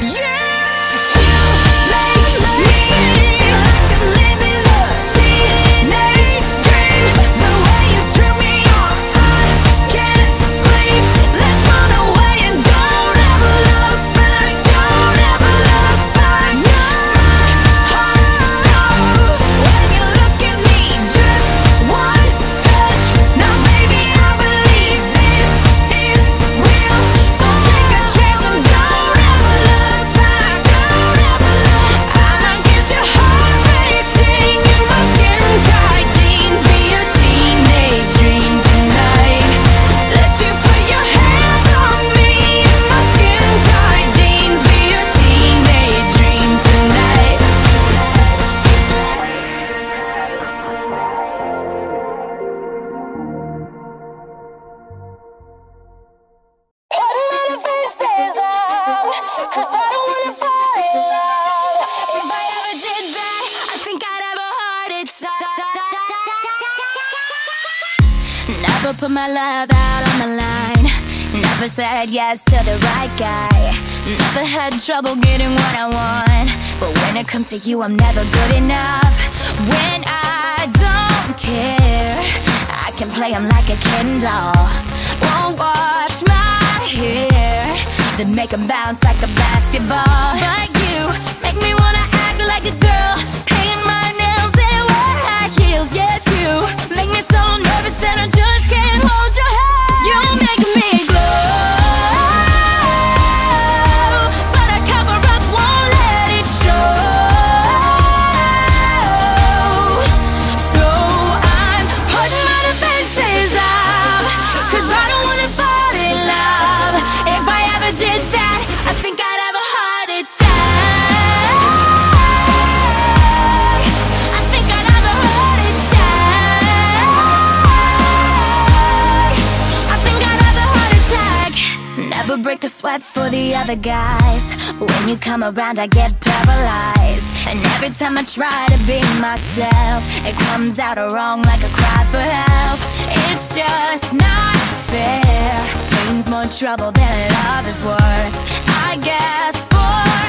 put yes to the right guy. Never had trouble getting what I want. But when it comes to you, I'm never good enough. When I don't care I can play him like a Ken doll. Won't wash my hair Then make him bounce like a basketball. But you make me wanna act like a girl Paint my nails and wear high heels. Yes, you make me so nervous that I just break a sweat for the other guys. When you come around I get paralyzed. And every time I try to be myself It comes out wrong like a cry for help. It's just not fair. Brings more trouble than love is worth. I guess for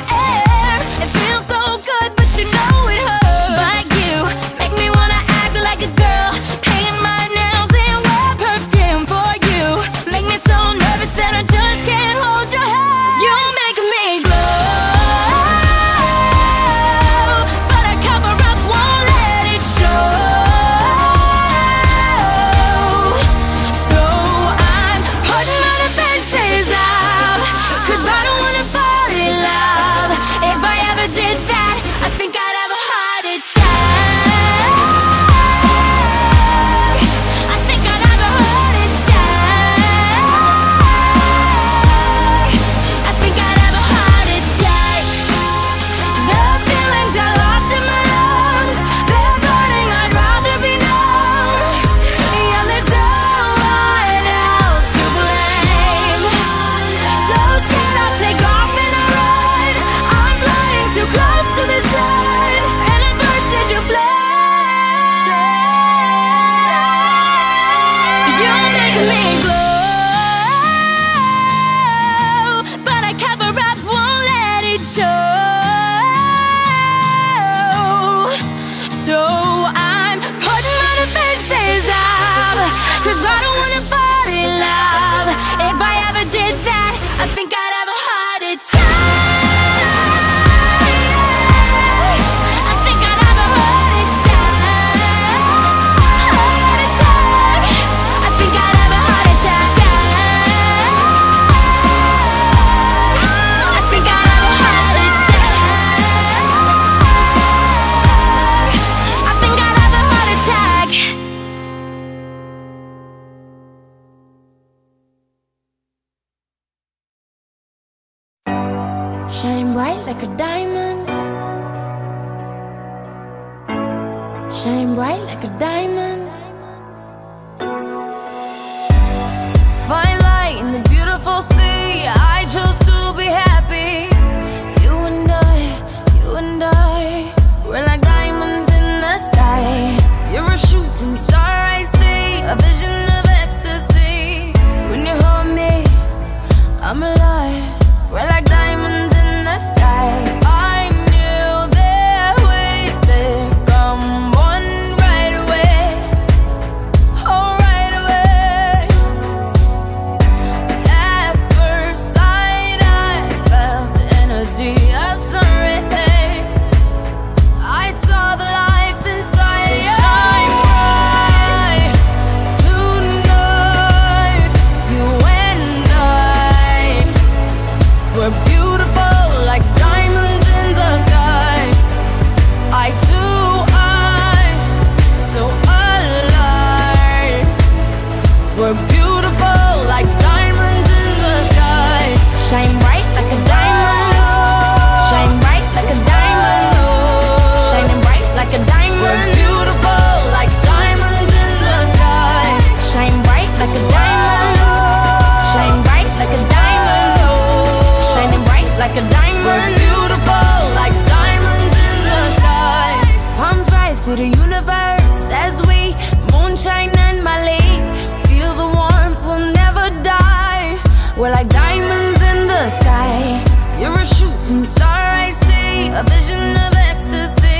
You're more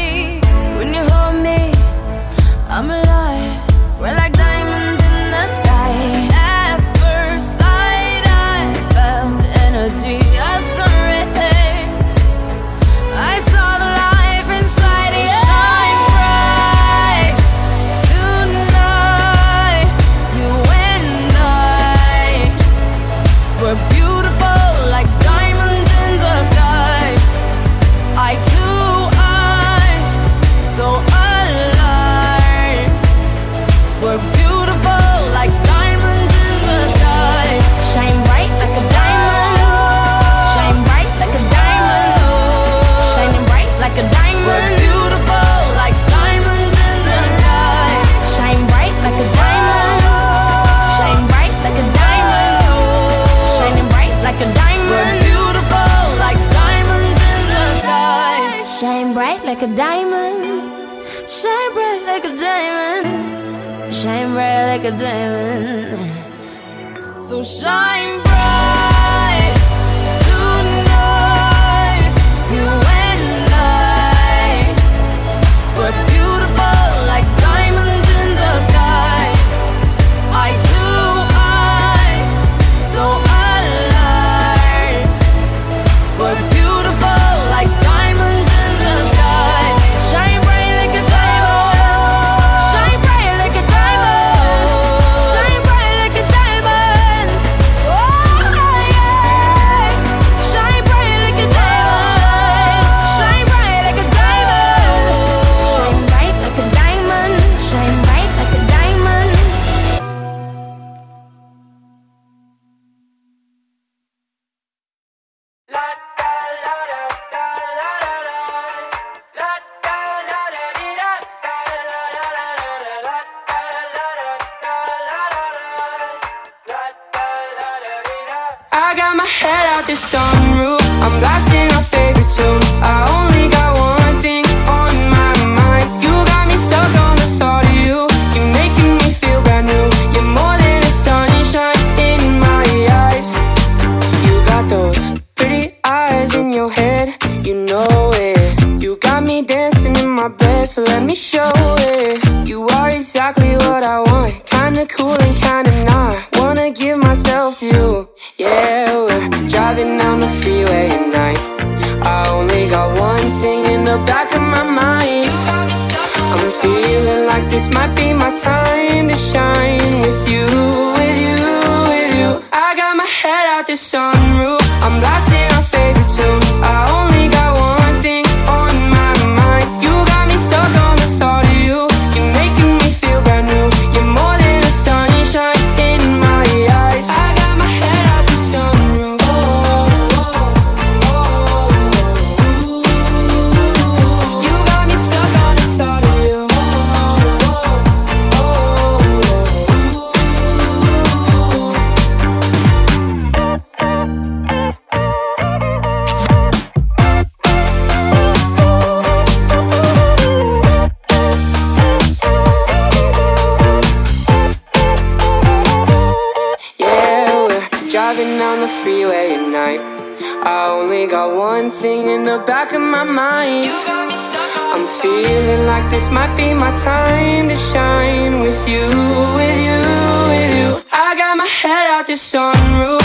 than my best, so let me show it. You are exactly what I want. Kinda cool and kinda not. Wanna give myself to you. Yeah, we're driving down the freeway at night. I only got one thing in the back of my mind. I'm feeling like this might be my time like this might be my time to shine with you, with you, with you. I got my head out this sunroof.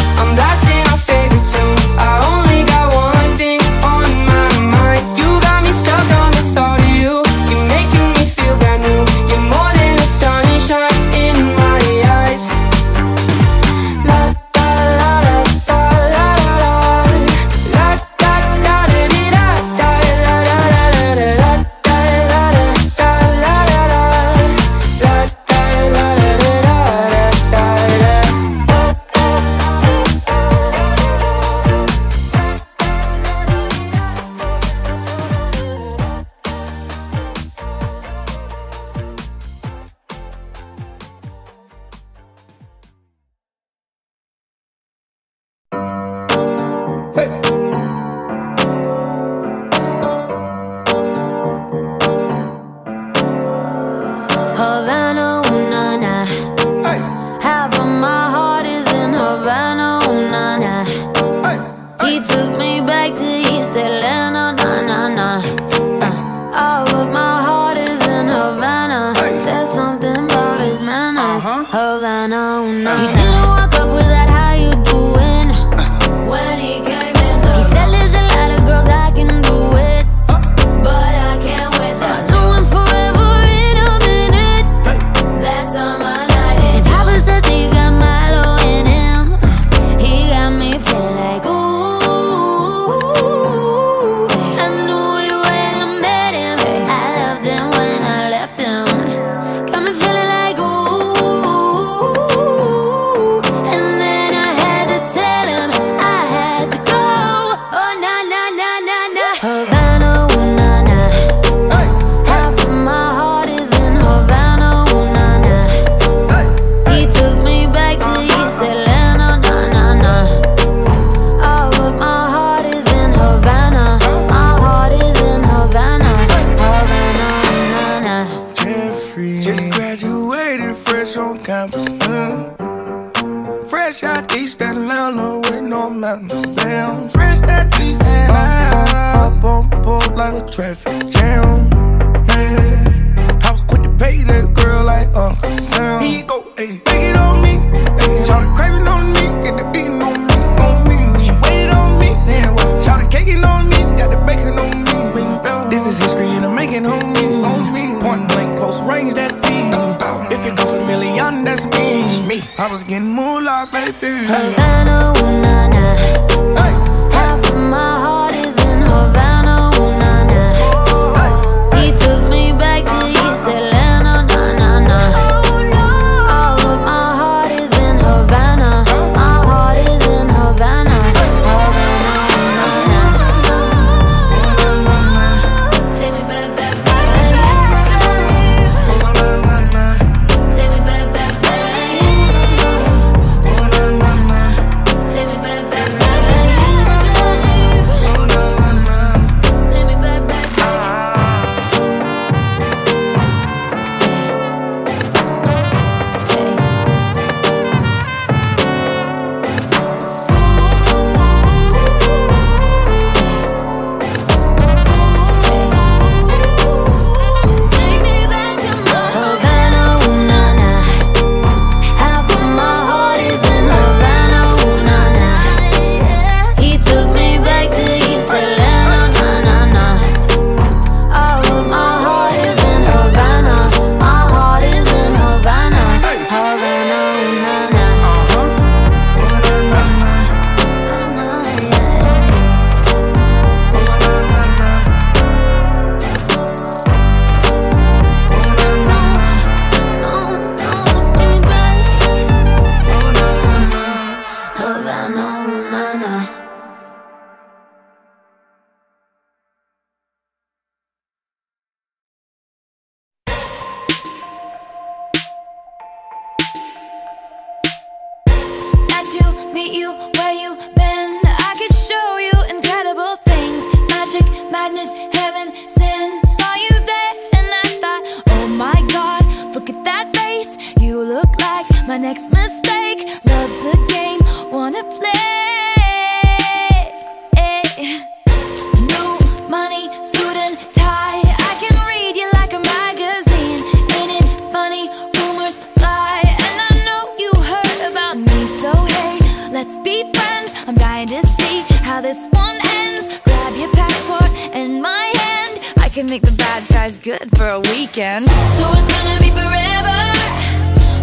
this one ends Grab your passport and my hand. I can make the bad guys good for a weekend. So it's gonna be forever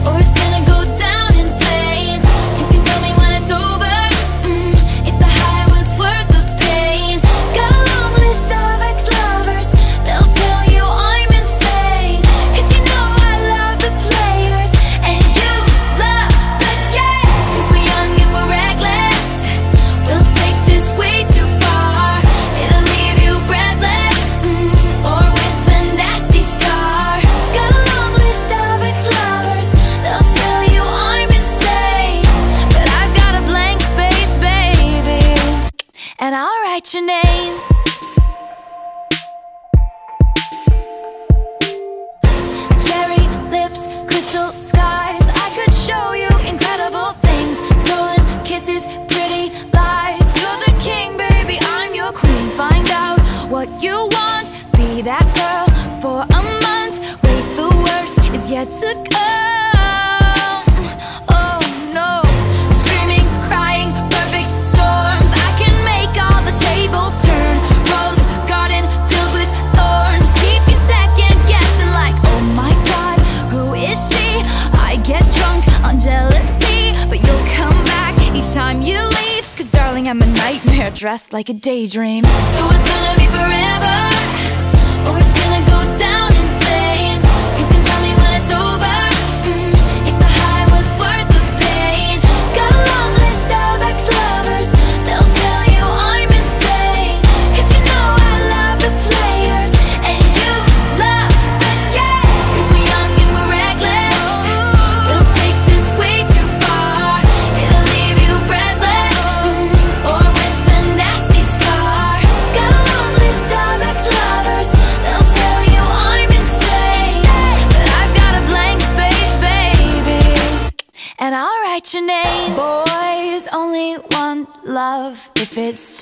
Or it's dressed like a daydream. So it's gonna be forever.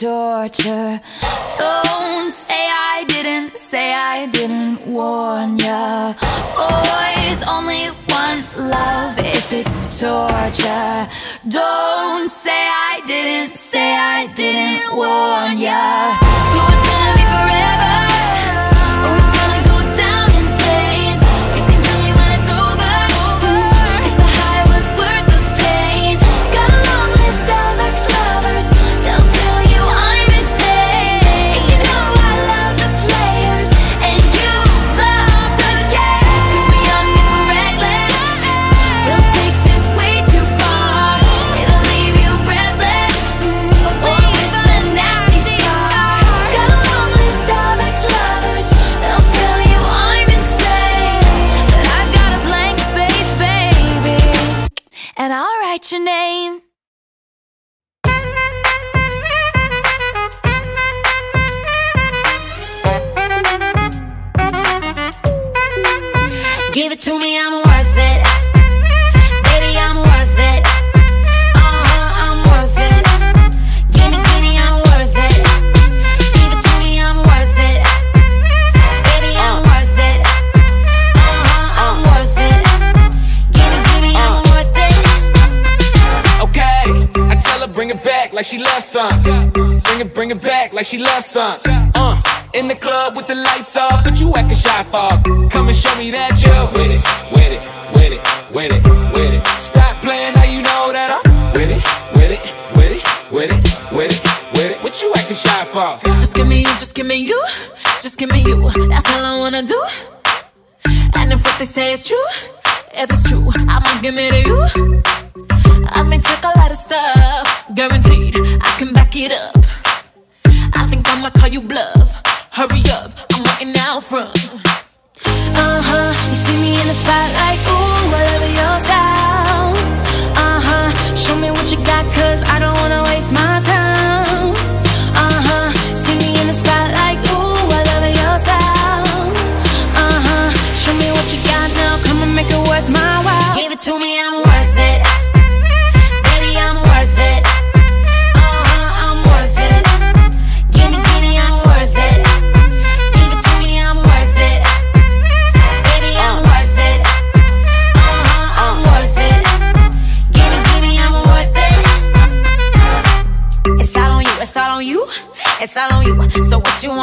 torture. Don't say I didn't, say I didn't warn ya. Boys, only one love if it's torture. Don't say I didn't, say I didn't warn ya. so back like she loves some. Bring it, bring it back like she loves some. Uh, in the club with the lights off, but you acting shy for. Come and show me that you. with it, with it, with it, with it, with it. Stop playing now you know that I'm with it, with it, with it, with it, with it, with it. What you acting shy for? Just give me you, just give me you, just give me you. That's all I wanna do. And if what they say is true, if it's true, I'ma give it to you. I may take a lot of stuff, guaranteed I can back it up. I think I'ma call you bluff. Hurry up, I'm waiting out front. Uh huh, you see me in the spotlight, ooh, I love your style. Uh huh, show me what you got, cause I don't wanna waste my time.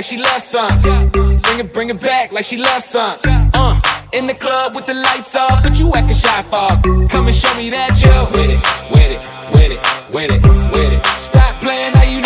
like she loves some. Bring it, bring it back like she loves some. Uh, in the club with the lights off, but you acting shy Fuck, Come and show me that you're with it, with it, with it, with it, with it. Stop playing how you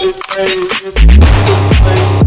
Everybody praise.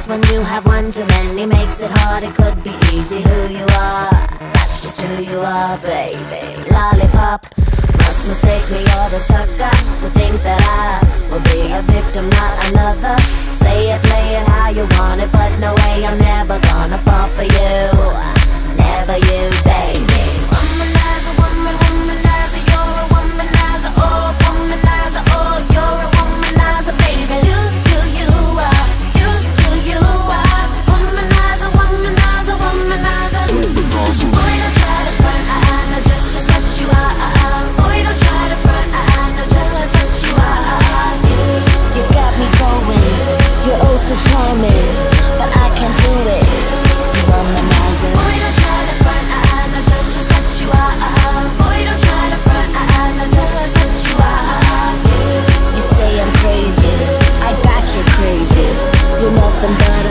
Plus when you have one too many makes it hard It could be easy who you are. That's just who you are, baby. Lollipop Must mistake me, you're the sucker To think that I will be a victim, not another. Say it, play it how you want it But no way, I'm never gonna fall for you. Never you, baby. nothing but a